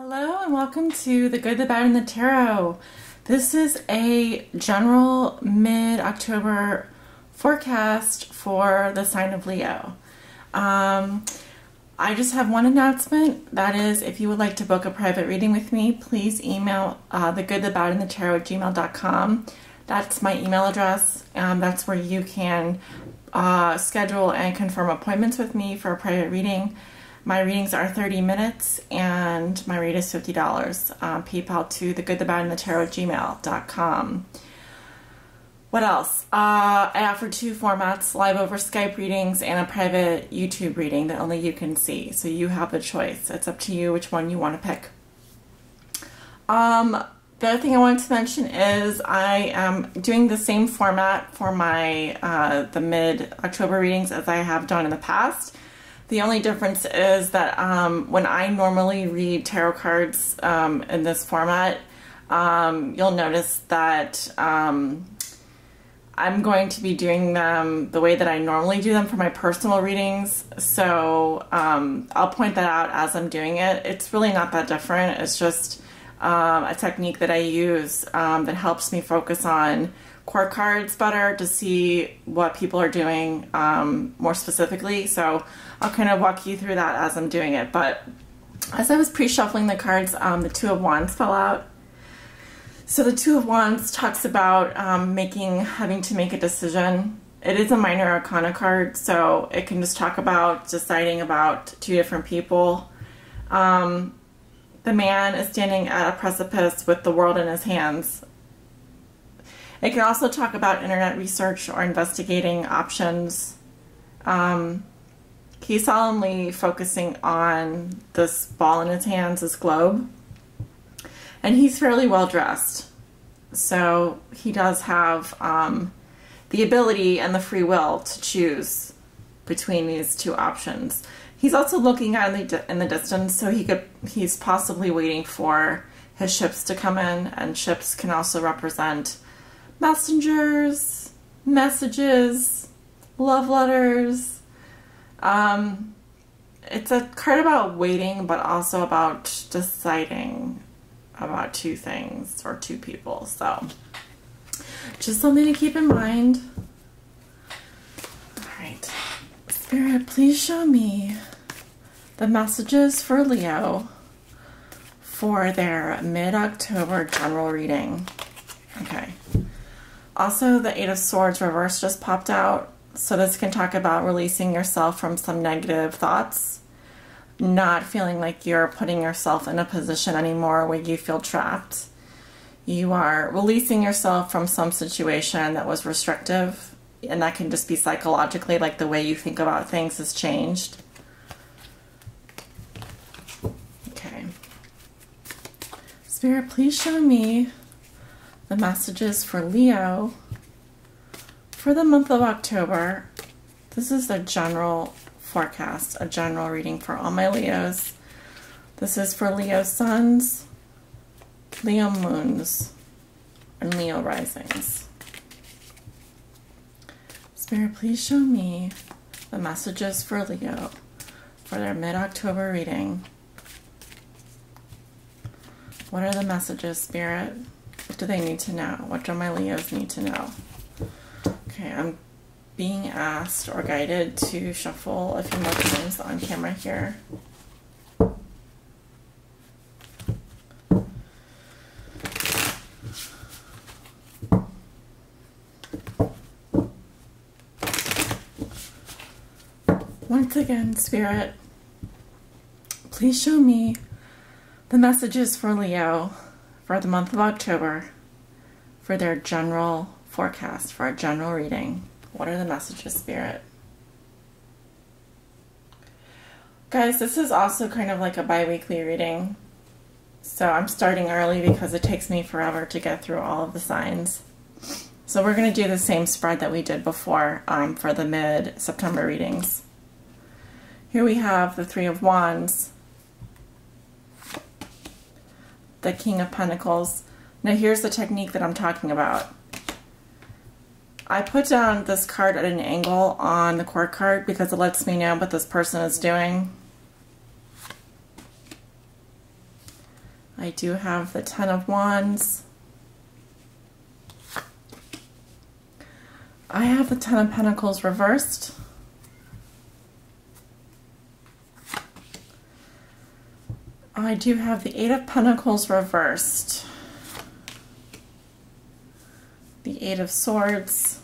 Hello and welcome to The Good, the Bad, and the Tarot. This is a general mid-October forecast for the sign of Leo. Um, I just have one announcement. That is, if you would like to book a private reading with me, please email uh, the good, the bad, and the tarot at gmail.com. That's my email address. Um, that's where you can uh, schedule and confirm appointments with me for a private reading. My readings are 30 minutes and my rate is $50. Um, PayPal to the good, the bad, and the tarot gmail.com. What else? Uh, I offer two formats live over Skype readings and a private YouTube reading that only you can see. So you have the choice. It's up to you which one you want to pick. Um, the other thing I wanted to mention is I am doing the same format for my uh, the mid October readings as I have done in the past. The only difference is that um, when I normally read tarot cards um, in this format, um, you'll notice that um, I'm going to be doing them the way that I normally do them for my personal readings. So um, I'll point that out as I'm doing it. It's really not that different. It's just um, a technique that I use that helps me focus on core cards better to see what people are doing more specifically. So I'll kind of walk you through that as I'm doing it. But as I was pre-shuffling the cards, um, the Two of Wands fell out. So the Two of Wands talks about um, making, having to make a decision. It is a minor arcana card, so it can just talk about deciding about two different people. Um, the man is standing at a precipice with the world in his hands. It can also talk about internet research or investigating options. Um, he's solemnly focusing on this ball in his hands, this globe. And he's fairly well dressed. So he does have um, the ability and the free will to choose between these two options. He's also looking in the, in the distance, so he could he's possibly waiting for his ships to come in, and ships can also represent messengers, messages, love letters. Um, it's a card about waiting, but also about deciding about two things or two people. So, just something to keep in mind. All right, Spirit, please show me the messages for Leo for their mid October general reading. Okay. Also, the Eight of Swords reverse just popped out. So this can talk about releasing yourself from some negative thoughts, not feeling like you're putting yourself in a position anymore where you feel trapped. You are releasing yourself from some situation that was restrictive, and that can just be psychologically like the way you think about things has changed. Okay. Spirit, please show me the messages for Leo for the month of October. This is the general forecast, a general reading for all my Leos. This is for Leo suns, Leo moons, and Leo risings. Spirit, please show me the messages for Leo for their mid-October reading. What are the messages, Spirit? What do they need to know? What do my Leos need to know? Okay, I'm being asked or guided to shuffle a few more times on camera here. Once again, Spirit, please show me the messages for Leo for the month of October for their general forecast, for a general reading. What are the messages, Spirit? Guys, this is also kind of like a bi-weekly reading. So I'm starting early because it takes me forever to get through all of the signs. So we're going to do the same spread that we did before um, for the mid-September readings. Here we have the Three of Wands, the King of Pentacles. Now here's the technique that I'm talking about. I put down this card at an angle on the court card because it lets me know what this person is doing. I do have the Ten of Wands. I have the Ten of Pentacles reversed. I do have the Eight of Pentacles reversed. The Eight of Swords.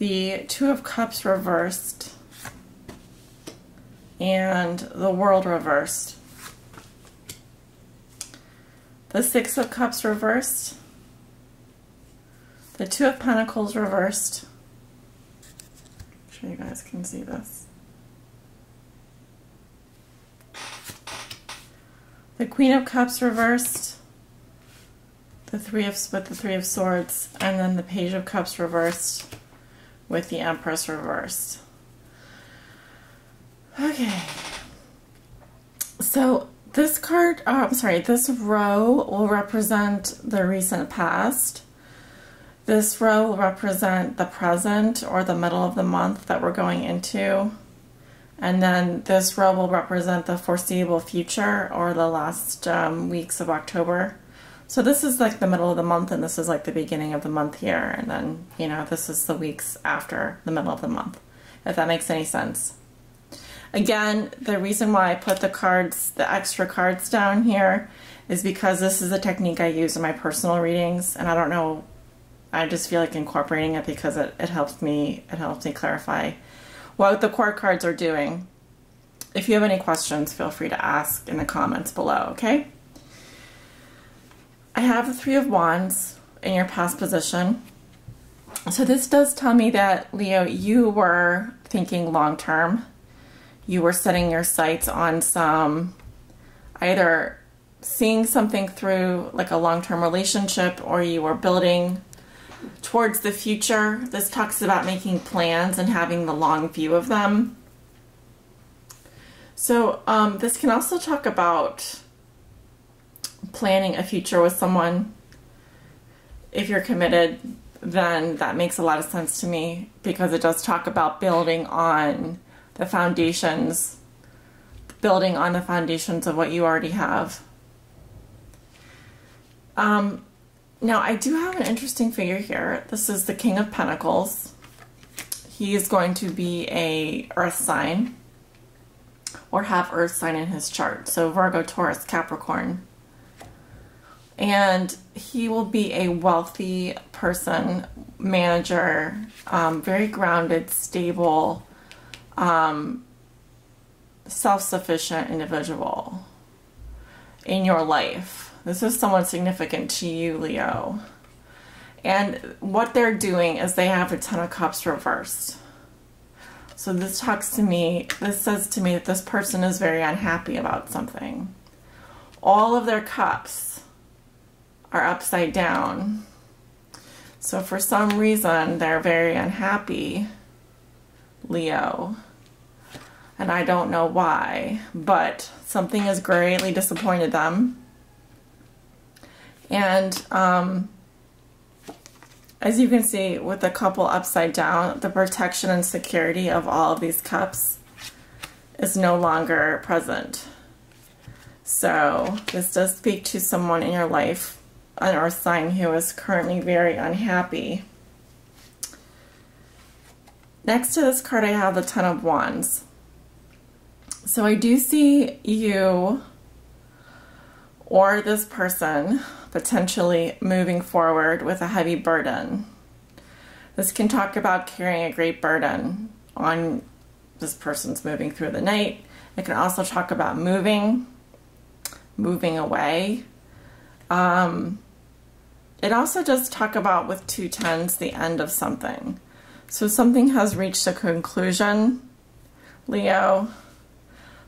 The Two of Cups reversed. And the World reversed. The Six of Cups reversed. The Two of Pentacles reversed. I'm sure you guys can see this. The Queen of Cups reversed, the Three of with the Three of Swords, and then the Page of Cups reversed with the Empress reversed. Okay. So this card, oh, I'm sorry, this row will represent the recent past. This row will represent the present or the middle of the month that we're going into. And then this row will represent the foreseeable future or the last um, weeks of October. So this is like the middle of the month and this is like the beginning of the month here. And then, you know, this is the weeks after the middle of the month, if that makes any sense. Again, the reason why I put the cards, the extra cards down here is because this is a technique I use in my personal readings. And I don't know, I just feel like incorporating it because it, it helps me, it helps me clarify what the court cards are doing. If you have any questions, feel free to ask in the comments below, okay? I have the Three of Wands in your past position. So this does tell me that, Leo, you were thinking long-term. You were setting your sights on some, either seeing something through like a long-term relationship or you were building towards the future. This talks about making plans and having the long view of them. So um, this can also talk about planning a future with someone. If you're committed, then that makes a lot of sense to me because it does talk about building on the foundations, building on the foundations of what you already have. Um, now, I do have an interesting figure here. This is the King of Pentacles. He is going to be a earth sign or have earth sign in his chart. So Virgo, Taurus, Capricorn. And he will be a wealthy person, manager, um, very grounded, stable, um, self-sufficient individual in your life. This is someone significant to you, Leo. And what they're doing is they have a Ten of Cups reversed. So this talks to me, this says to me that this person is very unhappy about something. All of their cups are upside down. So for some reason, they're very unhappy, Leo. And I don't know why, but something has greatly disappointed them. And um, as you can see with the couple upside down, the protection and security of all of these cups is no longer present. So this does speak to someone in your life, an earth sign who is currently very unhappy. Next to this card, I have the Ten of Wands. So I do see you or this person potentially moving forward with a heavy burden. This can talk about carrying a great burden on this person's moving through the night. It can also talk about moving, moving away. Um, it also does talk about with two tens the end of something. So something has reached a conclusion, Leo,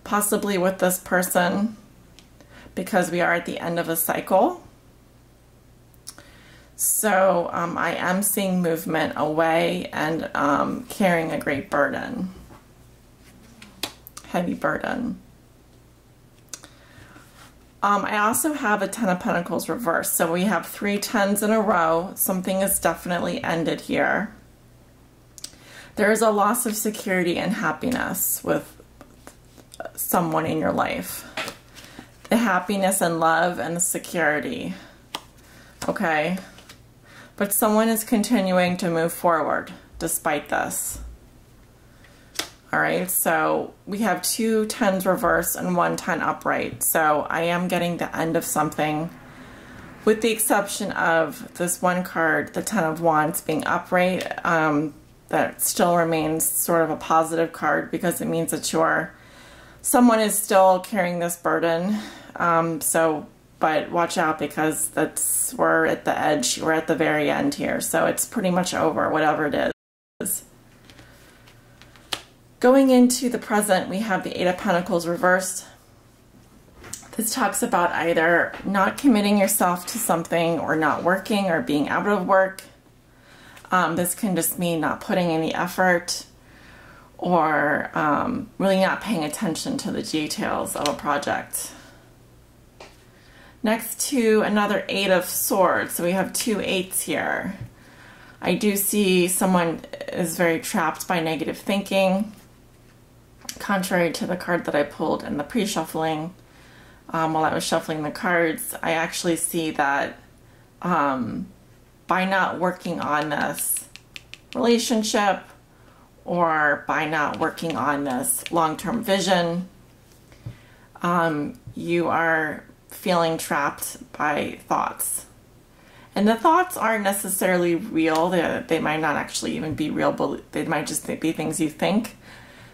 possibly with this person, because we are at the end of a cycle. So um, I am seeing movement away and um, carrying a great burden, heavy burden. Um, I also have a Ten of Pentacles reversed. So we have three tens in a row. Something is definitely ended here. There is a loss of security and happiness with someone in your life. The happiness and love and the security. Okay? But someone is continuing to move forward despite this. All right, so we have two tens reversed and one ten upright. So I am getting the end of something with the exception of this one card, the ten of wands being upright. Um, that still remains sort of a positive card because it means that you're someone is still carrying this burden. Um, so, but watch out because that's we're at the edge. We're at the very end here, so it's pretty much over, whatever it is. Going into the present, we have the Eight of Pentacles reversed. This talks about either not committing yourself to something or not working or being out of work. Um, this can just mean not putting any effort or um, really not paying attention to the details of a project. Next to another Eight of Swords, so we have two eights here. I do see someone is very trapped by negative thinking contrary to the card that I pulled in the pre-shuffling, um, while I was shuffling the cards, I actually see that um, by not working on this relationship or by not working on this long-term vision, um, you are feeling trapped by thoughts. And the thoughts aren't necessarily real. They, they might not actually even be real, but they might just be things you think.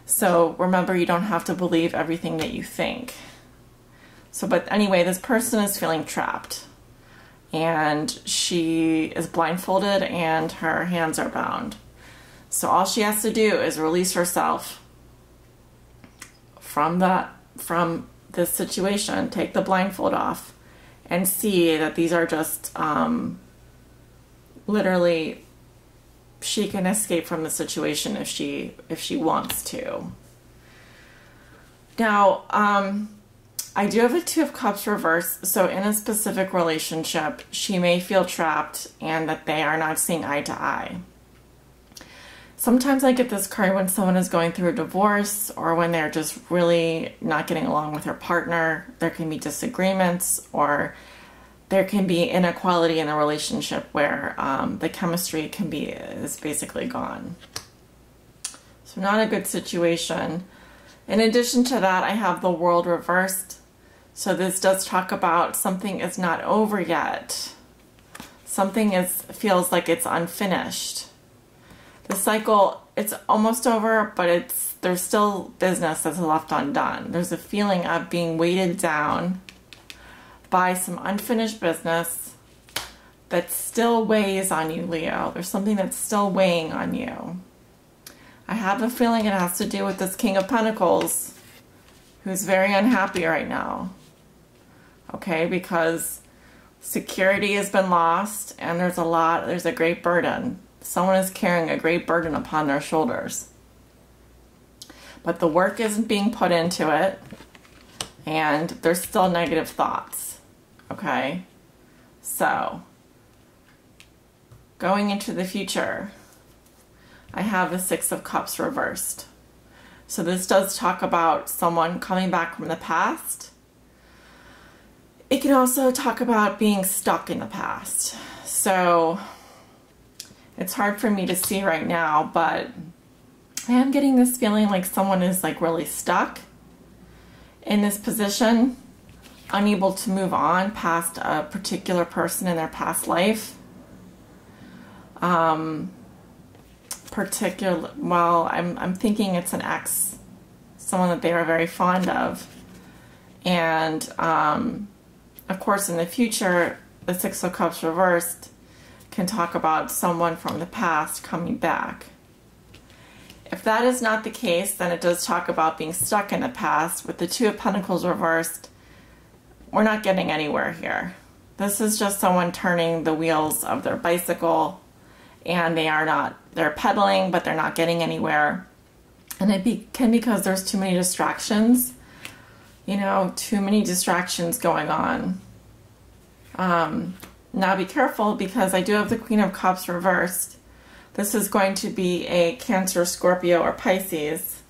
So remember, you don't have to believe everything that you think. So, but anyway, this person is feeling trapped and she is blindfolded and her hands are bound. So all she has to do is release herself from that from this situation, take the blindfold off, and see that these are just um, literally she can escape from the situation if she if she wants to. Now, um, I do have a Two of Cups reverse, so in a specific relationship, she may feel trapped and that they are not seeing eye to eye. Sometimes I get this card when someone is going through a divorce or when they're just really not getting along with their partner. There can be disagreements or there can be inequality in a relationship where um, the chemistry can be is basically gone. So not a good situation. In addition to that, I have the world reversed. So this does talk about something is not over yet. Something is feels like it's unfinished. The cycle, it's almost over, but it's there's still business that's left undone. There's a feeling of being weighted down by some unfinished business that still weighs on you, Leo. There's something that's still weighing on you. I have a feeling it has to do with this King of Pentacles who's very unhappy right now. Okay, because security has been lost and there's a lot, there's a great burden. Someone is carrying a great burden upon their shoulders. But the work isn't being put into it and there's still negative thoughts. Okay, so going into the future, I have the Six of Cups reversed. So this does talk about someone coming back from the past. It can also talk about being stuck in the past. So it's hard for me to see right now, but I am getting this feeling like someone is like really stuck in this position unable to move on past a particular person in their past life. Um, particular, well, I'm, I'm thinking it's an ex, someone that they were very fond of. And, um, of course, in the future, the Six of Cups reversed can talk about someone from the past coming back. If that is not the case, then it does talk about being stuck in the past with the Two of Pentacles reversed we're not getting anywhere here. This is just someone turning the wheels of their bicycle and they are not, they're pedaling, but they're not getting anywhere. And it be, can be because there's too many distractions, you know, too many distractions going on. Um, now be careful because I do have the Queen of Cups reversed. This is going to be a Cancer, Scorpio, or Pisces.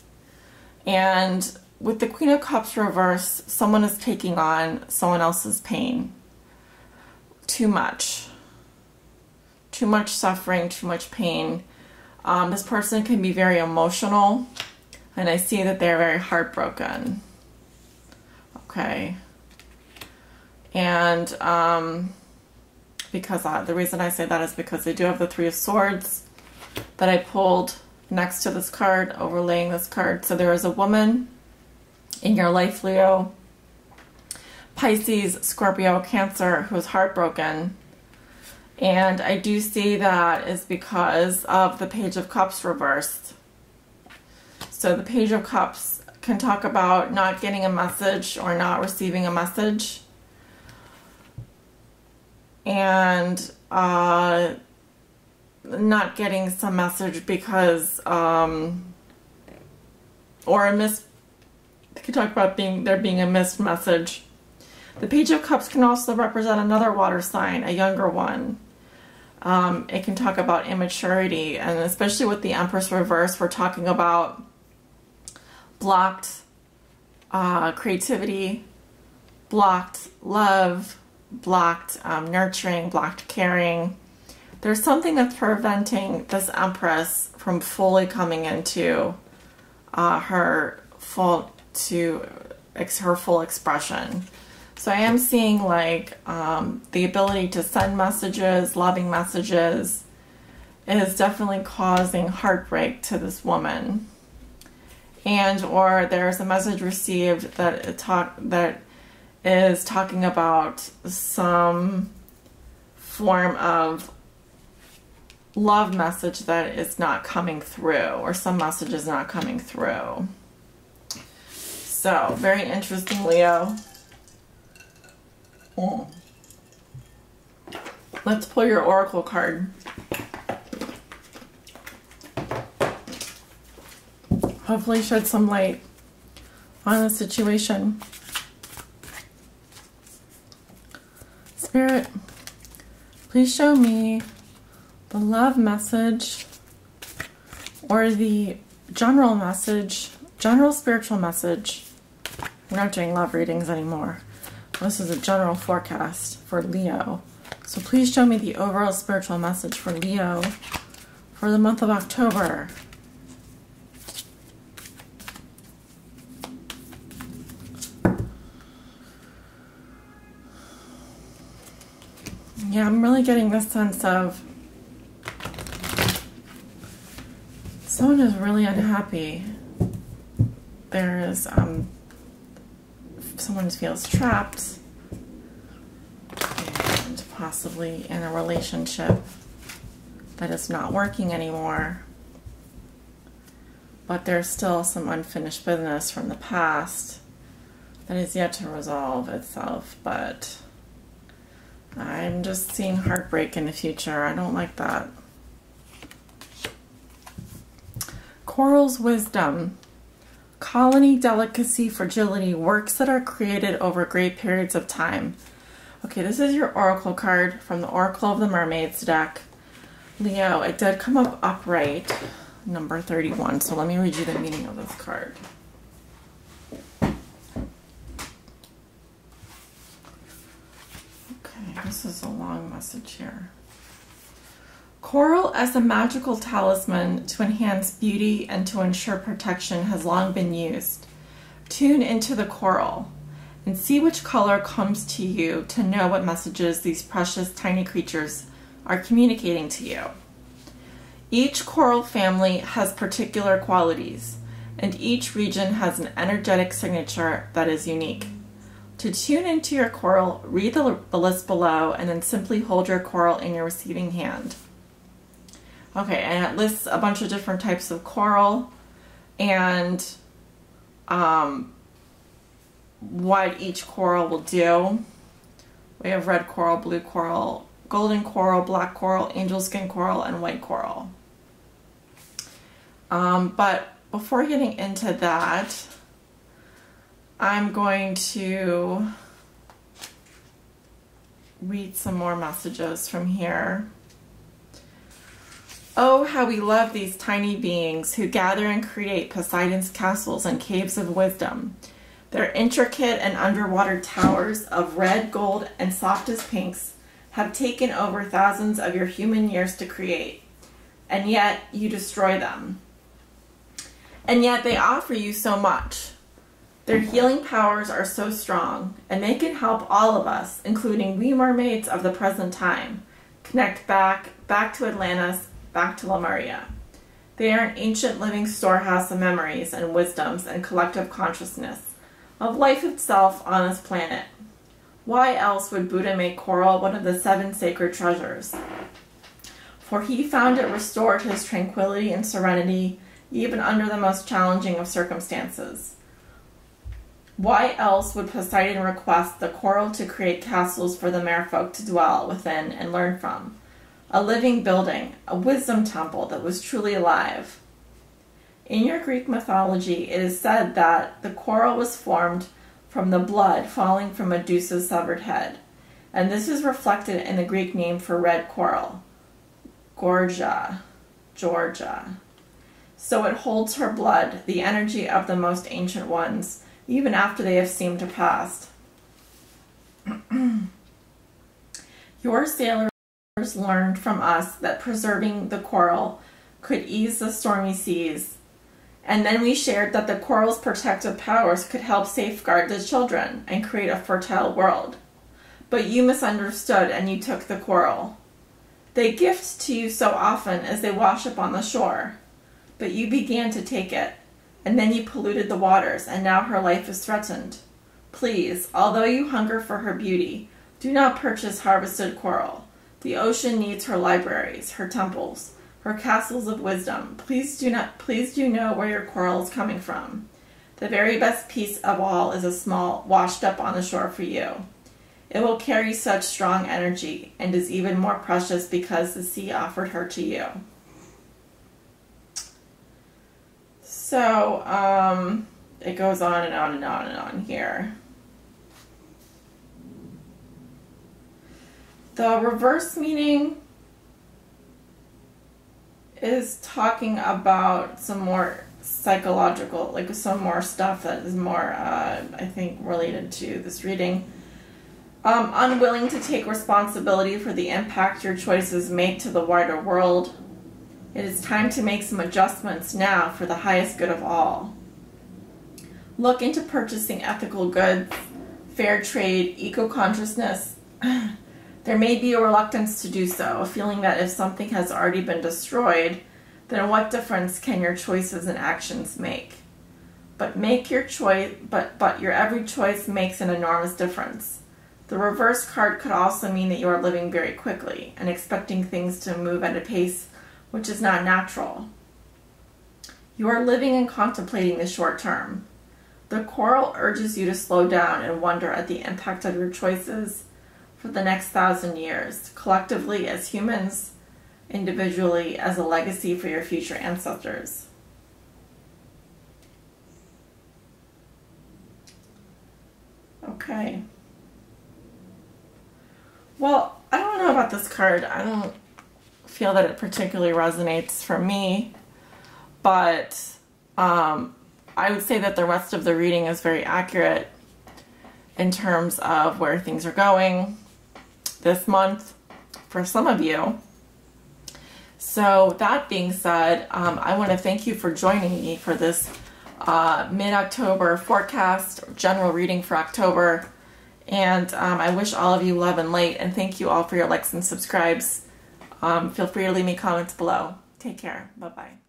And with the Queen of Cups reverse, someone is taking on someone else's pain. Too much. Too much suffering, too much pain. Um, this person can be very emotional, and I see that they're very heartbroken. Okay. And um, because the reason I say that is because they do have the Three of Swords that I pulled next to this card, overlaying this card. So there is a woman in your life, Leo, Pisces, Scorpio, Cancer, who's heartbroken. And I do see that is because of the Page of Cups reversed. So the Page of Cups can talk about not getting a message or not receiving a message. And uh, not getting some message because, um, or a miss, could talk about being there being a missed message. The Page of Cups can also represent another water sign, a younger one. Um, it can talk about immaturity, and especially with the Empress reverse, we're talking about blocked uh, creativity, blocked love, blocked um, nurturing, blocked caring. There's something that's preventing this Empress from fully coming into uh, her full to her full expression. So I am seeing like um, the ability to send messages, loving messages, is definitely causing heartbreak to this woman. And or there's a message received that talk that is talking about some form of love message that is not coming through or some message is not coming through. So, very interesting, Leo. Mm. Let's pull your oracle card. Hopefully shed some light on the situation. Spirit, please show me the love message or the general message, general spiritual message. We're not doing love readings anymore. This is a general forecast for Leo. So please show me the overall spiritual message for Leo for the month of October. Yeah, I'm really getting this sense of someone is really unhappy. There is um, someone feels trapped and possibly in a relationship that is not working anymore. But there's still some unfinished business from the past that is yet to resolve itself. But I'm just seeing heartbreak in the future. I don't like that. Coral's wisdom. Colony, delicacy, fragility, works that are created over great periods of time. Okay, this is your oracle card from the Oracle of the Mermaids deck. Leo, it did come up upright, number 31. So let me read you the meaning of this card. Okay, this is a long message here. Coral as a magical talisman to enhance beauty and to ensure protection has long been used. Tune into the coral and see which color comes to you to know what messages these precious tiny creatures are communicating to you. Each coral family has particular qualities, and each region has an energetic signature that is unique. To tune into your coral, read the, list below and then simply hold your coral in your receiving hand. Okay, and it lists a bunch of different types of coral and um, what each coral will do. We have red coral, blue coral, golden coral, black coral, angel skin coral, and white coral. Um, but before getting into that, I'm going to read some more messages from here. Oh, how we love these tiny beings who gather and create Poseidon's castles and caves of wisdom. Their intricate and underwater towers of red, gold, and softest pinks have taken over thousands of your human years to create, and yet you destroy them. And yet they offer you so much. Their healing powers are so strong, and they can help all of us, including we mermaids of the present time, connect back, back to Atlantis, back to Lemuria. They are an ancient living storehouse of memories and wisdoms and collective consciousness of life itself on this planet. Why else would Buddha make coral one of the seven sacred treasures? For he found it restored his tranquility and serenity even under the most challenging of circumstances. Why else would Poseidon request the coral to create castles for the merfolk to dwell within and learn from? A living building, a wisdom temple that was truly alive. In your Greek mythology, it is said that the coral was formed from the blood falling from Medusa's severed head, and this is reflected in the Greek name for red coral, Gorgia, Georgia. So it holds her blood, the energy of the most ancient ones, even after they have seemed to pass. Your sailors learned from us that preserving the coral could ease the stormy seas. And then we shared that the coral's protective powers could help safeguard the children and create a fertile world. But you misunderstood and you took the coral. They gift to you so often as they wash up on the shore. But you began to take it and then you polluted the waters, and now her life is threatened. Please, although you hunger for her beauty, do not purchase harvested coral. The ocean needs her libraries, her temples, her castles of wisdom. Please do not please do know where your coral is coming from. The very best piece of all is a small washed up on the shore for you. It will carry such strong energy and is even more precious because the sea offered her to you. So, um, it goes on and on and on and on here. The reverse meaning is talking about some more psychological, like some more stuff that is more, uh, I think, related to this reading. Um, unwilling to take responsibility for the impact your choices make to the wider world it is time to make some adjustments now for the highest good of all. Look into purchasing ethical goods, fair trade, eco consciousness. there may be a reluctance to do so, a feeling that if something has already been destroyed, then what difference can your choices and actions make? But make your choice, but, but your every choice makes an enormous difference. The reverse card could also mean that you are living very quickly and expecting things to move at a pace which is not natural. You are living and contemplating the short term. The coral urges you to slow down and wonder at the impact of your choices for the next thousand years, collectively as humans, individually as a legacy for your future ancestors. Okay. Well, I don't know about this card. I don't feel that it particularly resonates for me, but um, I would say that the rest of the reading is very accurate in terms of where things are going this month for some of you. So, that being said, um, I want to thank you for joining me for this uh, mid October forecast, general reading for October. And um, I wish all of you love and light, and thank you all for your likes and subscribes. Um, feel free to leave me comments below. Take care. Bye bye.